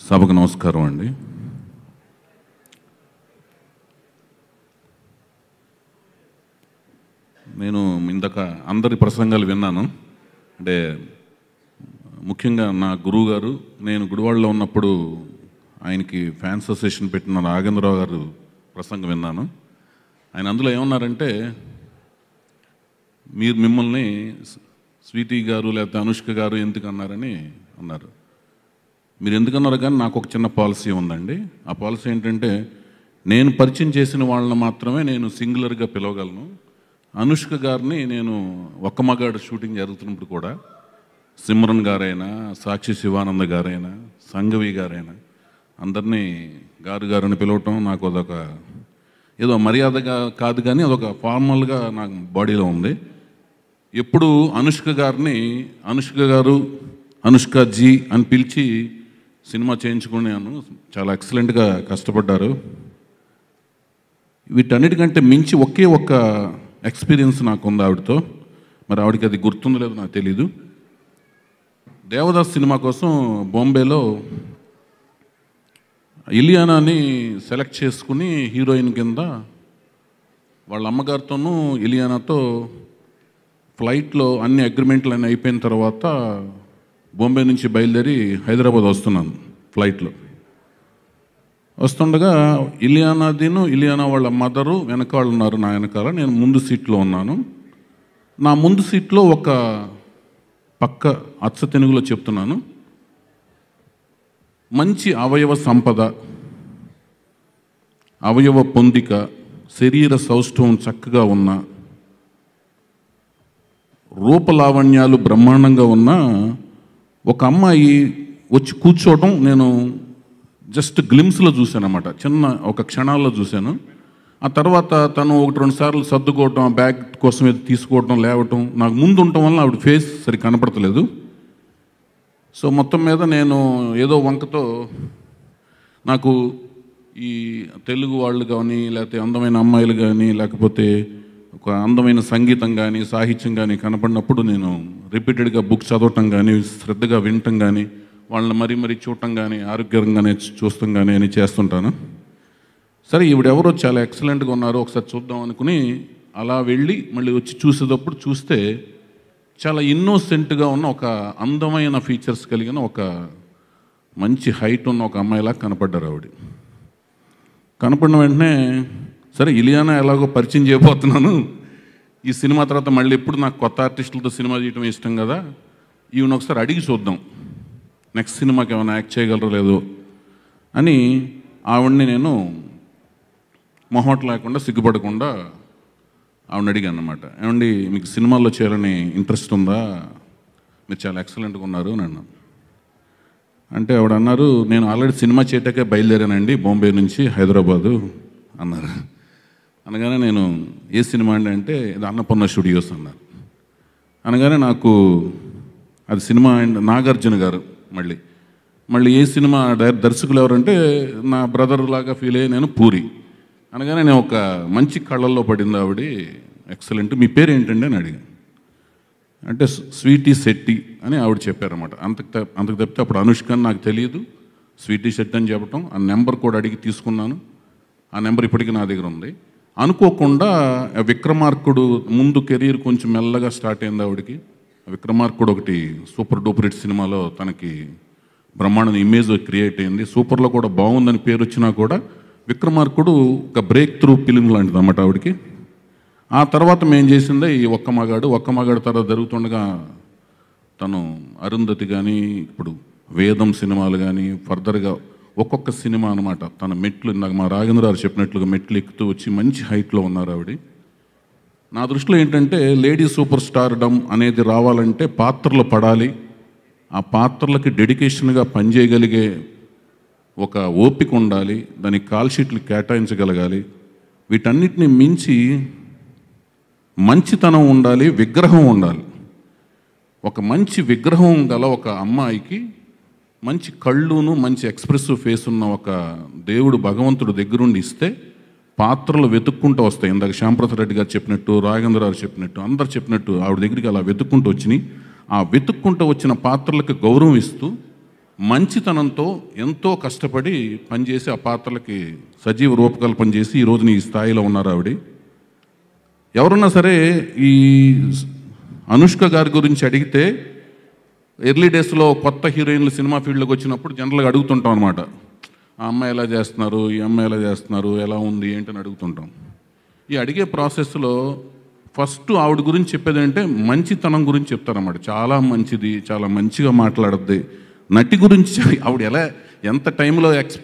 సభకు నమస్కారం అండి. నేను ఇందాక అందరి ప్రసంగాలు విన్నాను. అంటే ముఖ్యంగా నా గురువు గారు నేను గుడివాడలో ఉన్నప్పుడు ఆయనకి ఫ్యాన్స్ అసోసియేషన్ పెట్టిన నాగేంద్రరావు గారు ప్రసంగం విన్నాను. ఆయన అందులో ఏమన్నారంటే మీరు మిమ్మల్ని స్వీటీ గారు లేకపోతే అనుష్క గారు ఎందుకు అన్నారని అన్నారు. మీరు ఎందుకన్నారు కానీ నాకు ఒక చిన్న పాలసీ ఉందండి. ఆ పాలసీ ఏంటంటే నేను పరిచయం చేసిన వాళ్ళని మాత్రమే నేను సింగులర్గా పిలవగలను. అనుష్క గారిని నేను ఒక్క మగాడు షూటింగ్ జరుగుతున్నప్పుడు కూడా సిమ్రన్ గారైనా సాక్షి శివానంద గారైనా సంఘవి గారైనా అందరినీ గారు గారిని పిలవటం నాకు అదొక ఏదో మర్యాదగా కాదు కానీ అదొక ఫార్మల్గా నాకు బాడీలో ఉంది. ఎప్పుడు అనుష్క గారిని అనుష్క గారు అనుష్క జీ అని పిలిచి సినిమా చేయించుకున్నాను. చాలా ఎక్సలెంట్గా కష్టపడ్డారు. వీటన్నిటికంటే మించి ఒకే ఒక్క ఎక్స్పీరియన్స్ నాకు ఉంది ఆవిడతో. మరి ఆవిడకి అది గుర్తుందో లేదో నాకు తెలీదు. దేవదాస్ సినిమా కోసం బాంబేలో ఇలియానాని సెలెక్ట్ చేసుకుని హీరోయిన్ కింద వాళ్ళ అమ్మగారితోనూ ఇలియానాతో ఫ్లైట్లో అన్ని అగ్రిమెంట్లు అన్నీ అయిపోయిన తర్వాత బొంబై నుంచి బయలుదేరి హైదరాబాద్ వస్తున్నాను ఫ్లైట్లో. వస్తుండగా ఇలియానాదిను ఇలియానా వాళ్ళ మదరు వెనకాల ఉన్నారు నా వెనకాల. నేను ముందు సీట్లో ఉన్నాను. నా ముందు సీట్లో ఒక పక్క అచ్చ తెనుగులో చెప్తున్నాను. మంచి అవయవ సంపద అవయవ పొందిక శరీర సౌష్ఠవం చక్కగా ఉన్న రూపలావణ్యాలు బ్రహ్మాండంగా ఉన్న ఒక అమ్మాయి వచ్చి కూర్చోవటం నేను జస్ట్ గ్లిమ్స్లో చూశాను అనమాట చిన్న ఒక క్షణాల్లో చూశాను. ఆ తర్వాత తను ఒకటి రెండు సార్లు సర్దుకోవటం ఆ బ్యాగ్ కోసం ఏదో తీసుకోవటం లేవటం నాకు ముందు ఉండటం వల్ల ఆవిడ ఫేస్ సరి కనపడతలేదు. సో మొత్తం మీద నేను ఏదో వంకతో నాకు ఈ తెలుగు వాళ్ళు కానీ లేకపోతే అందమైన అమ్మాయిలు కానీ లేకపోతే ఒక అందమైన సంగీతం కానీ సాహిత్యం కానీ కనపడినప్పుడు నేను రిపీటెడ్గా బుక్ చదవటం కానీ శ్రద్ధగా వినటం కానీ వాళ్ళని మరీ మరీ చూడటం కానీ ఆరోగ్యంగానే చూస్తాం కానీ అని చేస్తుంటాను. సరే ఈవిడెవరో చాలా ఎక్సలెంట్గా ఉన్నారు ఒకసారి చూద్దాం అనుకుని అలా వెళ్ళి మళ్ళీ వచ్చి చూసేటప్పుడు చూస్తే చాలా ఇన్నోసెంట్గా ఉన్న ఒక అందమైన ఫీచర్స్ కలిగిన ఒక మంచి హైట్ ఉన్న ఒక అమ్మాయిలా కనపడ్డారు ఆవిడ. కనపడిన వెంటనే సరే ఇలియానా ఎలాగో పరిచయం చేయబోతున్నాను. ఈ సినిమా తర్వాత మళ్ళీ ఎప్పుడు నాకు కొత్త ఆర్టిస్టులతో సినిమా చేయడం ఇష్టం కదా? ఈవెన్ ఒకసారి అడిగి చూద్దాం. నెక్స్ట్ సినిమాకి ఏమైనా యాక్ట్ చేయగలరో లేదో అని ఆవిడ్ని నేను మొహమాట లేకుండా సిగ్గుపడకుండా ఆవిడ అడిగాను అనమాట ఏమండి మీకు సినిమాల్లో చేయాలని ఇంట్రెస్ట్ ఉందా? మీరు చాలా ఎక్సలెంట్గా ఉన్నారు నన్ను అంటే ఆవిడ అన్నారు నేను ఆల్రెడీ సినిమా చేయటాకే బయలుదేరానండి బాంబే నుంచి హైదరాబాదు అన్నారు. అనగానే నేను ఏ సినిమా అండి అంటే ఇది అన్నపూర్ణ స్టూడియోస్ అన్నారు అనగానే నాకు అది సినిమా అండ్ నాగార్జున గారు మళ్ళీ. మళ్ళీ ఏ సినిమా డైరెక్ట్ దర్శకులు ఎవరంటే నా బ్రదర్ లాగా ఫీల్ అయ్యి నేను పూరి. అనగానే నేను ఒక మంచి కళ్ళల్లో పడింది ఆవిడ. ఎక్సలెంట్. మీ పేరు ఏంటండి అని అడిగాను. అంటే స్వీటీ శెట్టి అని ఆవిడ చెప్పారన్నమాట. అంతకు అంతకు తప్పితే అప్పుడు అనుష్క అని నాకు తెలియదు. స్వీటీ శెట్టి అని చెప్పటం. ఆ నెంబర్ కూడా అడిగి తీసుకున్నాను. ఆ నెంబర్ ఇప్పటికీ నా దగ్గర ఉంది. అనుకోకుండా ఆ విక్రమార్కుడు ముందు కెరీర్ కొంచెం మెల్లగా స్టార్ట్ అయింది ఆవిడకి. విక్రమార్కుడు ఒకటి సూపర్ డూపర్ హిట్ సినిమాలో తనకి బ్రహ్మాండ ఇమేజ్ క్రియేట్ అయింది. సూపర్లో కూడా బాగుందని పేరు వచ్చినా కూడా విక్రమార్కుడు ఒక బ్రేక్ త్రూ ఫిలిం లాంటిది అన్నమాట ఆవిడకి. ఆ తర్వాత మేము చేసిందే ఈ ఒక్క మగాడు. ఒక్క మగాడు తర్వాత జరుగుతుండగా తను అరుంధతి కానీ ఇప్పుడు వేదం సినిమాలు కానీ ఫర్దర్గా ఒక్కొక్క సినిమా అనమాట తన మెట్లు నాకు మా రాఘేంద్ర గారు చెప్పినట్లుగా మెట్లు ఎక్కుతూ వచ్చి మంచి హైట్లో ఉన్నారు ఆవిడ. నా దృష్టిలో ఏంటంటే లేడీ సూపర్ స్టార్ డమ్ అనేది రావాలంటే పాత్రలు పడాలి. ఆ పాత్రలకి డెడికేషన్గా పనిచేయగలిగే ఒక ఓపిక ఉండాలి. దానికి కాల్ షీట్లు కేటాయించగలగాలి. వీటన్నిటిని మించి మంచితనం ఉండాలి విగ్రహం ఉండాలి. ఒక మంచి విగ్రహం గల ఒక అమ్మాయికి మంచి కళ్ళును మంచి ఎక్స్ప్రెసివ్ ఫేస్ ఉన్న ఒక దేవుడు భగవంతుడు దగ్గరుండి ఇస్తే పాత్రలు వెతుక్కుంటూ వస్తాయి. ఇందాక శ్యాంప్రసాద్ రెడ్డి గారు చెప్పినట్టు రాఘేంద్ర గారు చెప్పినట్టు అందరు చెప్పినట్టు ఆవిడ దగ్గరికి అలా వెతుక్కుంటూ వచ్చినాయి ఆ వెతుక్కుంటూ వచ్చిన పాత్రలకు గౌరవం ఇస్తూ మంచితనంతో ఎంతో కష్టపడి పనిచేసి ఆ పాత్రలకి సజీవ రూపకల్పన చేసి ఈ రోజున ఈ స్థాయిలో ఉన్నారు ఆవిడ. ఎవరున్నా సరే ఈ అనుష్క గారి గురించి అడిగితే ఎర్లీ డేస్లో కొత్త హీరోయిన్లు సినిమా ఫీల్డ్లోకి వచ్చినప్పుడు జనరల్గా అడుగుతుంటాం అనమాట ఆ అమ్మాయి ఎలా చేస్తున్నారు? ఈ అమ్మాయి ఎలా చేస్తున్నారు? ఎలా ఉంది? ఏంటని అడుగుతుంటాం. ఈ అడిగే ప్రాసెస్లో ఫస్ట్ ఆవిడ గురించి చెప్పేది అంటే మంచితనం గురించి చెప్తారన్నమాట చాలా మంచిది చాలా మంచిగా మాట్లాడద్ది. నటి గురించి ఆవిడ ఎలా ఎంత టైంలో ఎక్స్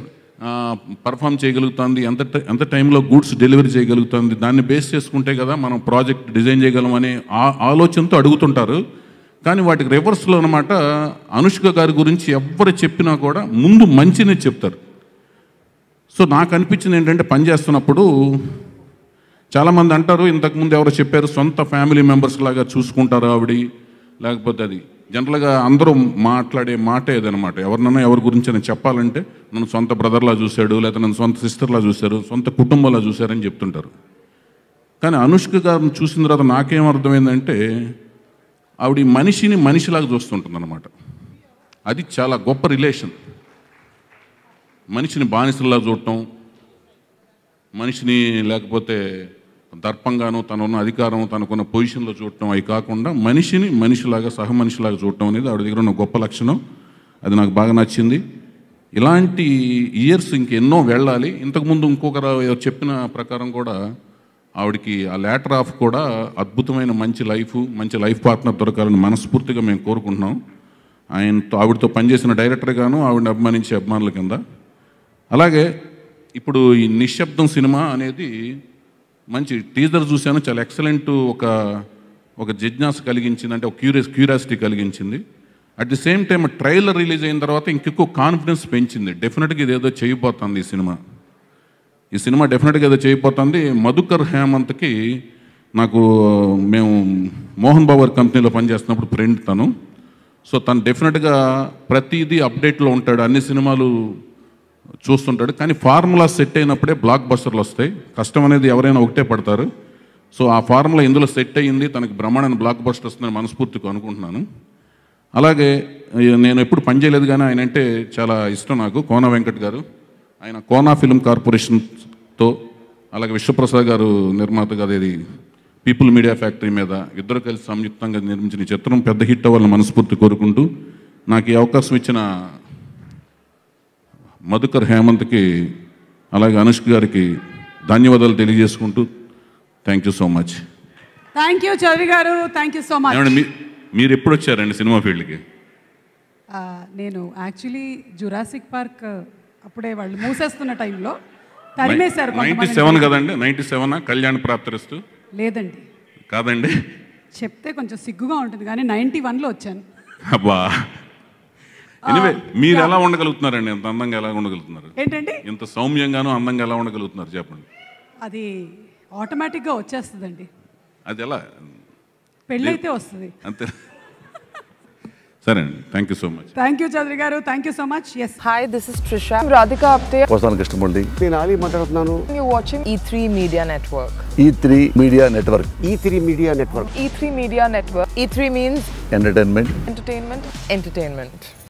పర్ఫామ్ చేయగలుగుతుంది? ఎంత ఎంత టైంలో గూడ్స్ డెలివరీ చేయగలుగుతుంది? దాన్ని బేస్ చేసుకుంటే కదా మనం ప్రాజెక్ట్ డిజైన్ చేయగలం ఆ- ఆలోచనతో అడుగుతుంటారు. కానీ వాటికి రివర్స్లో అనమాట అనుష్క గారి గురించి ఎవరు చెప్పినా కూడా ముందు మంచినే చెప్తారు. సో నాకు అనిపించింది ఏంటంటే పని చేస్తున్నప్పుడు చాలామంది అంటారు ఇంతకుముందు ఎవరో చెప్పారు సొంత ఫ్యామిలీ మెంబర్స్ లాగా చూసుకుంటారు ఆవిడ. లేకపోతే అది జనరల్గా అందరూ మాట్లాడే మాట ఏదనమాట ఎవరినైనా ఎవరి గురించి అని చెప్పాలంటే నన్ను సొంత బ్రదర్లా చూశాడు లేదా నన్ను సొంత సిస్టర్లా చూశారు సొంత కుటుంబంలా చూశారని చెప్తుంటారు. కానీ అనుష్క గారిని చూసిన తర్వాత నాకేం అర్థమైందంటే ఆవిడ మనిషిని మనిషిలాగా చూస్తుంటుంది అనమాట అది చాలా గొప్ప రిలేషన్. మనిషిని బానిసలా చూడటం మనిషిని లేకపోతే దర్పంగాను తనున్న అధికారం తనకున్న పొజిషన్లో చూడటం అవి కాకుండా మనిషిని మనిషిలాగా సహ మనిషిలాగా చూడటం అనేది ఆవిడ దగ్గర ఉన్న గొప్ప లక్షణం. అది నాకు బాగా నచ్చింది. ఇలాంటి ఇయర్స్ ఇంకెన్నో వెళ్ళాలి. ఇంతకుముందు ఇంకొకరు చెప్పిన ప్రకారం కూడా ఆవిడకి ఆ లేటర్ ఆఫ్ కూడా అద్భుతమైన మంచి లైఫ్ మంచి లైఫ్ పార్ట్నర్ దొరకాలని మనస్ఫూర్తిగా మేము కోరుకుంటున్నాం. ఆయనతో ఆవిడతో పనిచేసిన డైరెక్టర్ గాను ఆవిడని అభిమానించే అభిమానుల కింద. అలాగే ఇప్పుడు ఈ నిశ్శబ్దం సినిమా అనేది మంచి టీజర్ చూశాను. చాలా ఎక్సలెంట్ ఒక ఒక జిజ్ఞాస కలిగించింది అంటే ఒక క్యూరియస్ క్యూరియాసిటీ కలిగించింది. At the same time trailer release అయిన తర్వాత ఇంకెక్కువ కాన్ఫిడెన్స్ పెంచింది. డెఫినెట్గా ఇది ఏదో చేయబోతుంది ఈ సినిమా. ఈ సినిమా డెఫినెట్గా ఏదో చేయబోతుంది. మధుకర్ హేమంత్కి నాకు మేము మోహన్ బాబు కంపెనీలో పనిచేస్తున్నప్పుడు ఫ్రెండ్ తను. సో తను డెఫినెట్గా ప్రతిదీ అప్డేట్లో ఉంటాడు అన్ని సినిమాలు చూస్తుంటాడు. కానీ ఫార్ములా సెట్ అయినప్పుడే బ్లాక్ బస్టర్లు వస్తాయి. కష్టం అనేది ఎవరైనా ఒకటే పడతారు. సో ఆ ఫార్ములా ఇందులో సెట్ అయ్యింది. తనకి బ్రహ్మాండ బ్లాక్ బస్టర్ వస్తుందని మనస్ఫూర్తిగా అనుకుంటున్నాను. అలాగే నేను ఎప్పుడు పనిచేయలేదు కానీ ఆయన అంటే చాలా ఇష్టం నాకు. కోన వెంకట్ గారు. ఆయన కోనా ఫిల్మ్ కార్పొరేషన్తో అలాగే విశ్వప్రసాద్ గారు నిర్మాత గారు ఇది పీపుల్ మీడియా ఫ్యాక్టరీ మీద ఇద్దరు కలిసి సంయుక్తంగా నిర్మించిన చిత్రం పెద్ద హిట్ అవ్వాలని మనస్ఫూర్తి కోరుకుంటూ నాకు ఈ అవకాశం ఇచ్చిన మధుకర్ హేమంత్కి అలాగే అనుష్క గారికి ధన్యవాదాలు తెలియజేసుకుంటూ thank you so much. Thank you Chowdary గారు థ్యాంక్ యూ సో మచ్. మీరు ఎప్పుడు వచ్చారండి సినిమా ఫీల్డ్కి? నేను యాక్చువల్లీ జురాసిక్ పార్క్ అప్పుడే వాళ్ళు మూసేస్తున్న టైంలో తరిమేశారు నైంటీ కొంతమందిని. సెవెన్ కదండి? Ninety seven? కళ్యాణ్ ప్రాప్తరిస్తూ? లేదండి. కాదండి. చెప్తే కొంచెం సిగ్గుగా ఉంటుంది కానీ నైంటీ వన్లో వచ్చాను. అబ్బా. ఎనివే మీరు ఎలా ఉండగలుగుతున్నారండి? ఇంత అందంగా ఎలా ఉండగలుగుతున్నారు? ఏంటండి? ఇంత సౌమ్యంగాను అందంగా ఎలా ఉండగలుగుతున్నారు? చెప్పండి. అది ఆటోమేటిక్గా వచ్చేస్తుందండి. అది ఎలా? పెళ్ళైతే వస్తుంది. అంతే. సరే అండి thank you so much thank you Chowdary గారు thank you so much yes Hi, this is Trisha. I'm Radhika Apte. వస్తాను కృష్ణమూర్తి నేను ఆలీ మాట్లాడుతున్నాను You're watching E3 Media Network. E three media network E three media network E3 Media Network. E3 means entertainment entertainment, entertainment.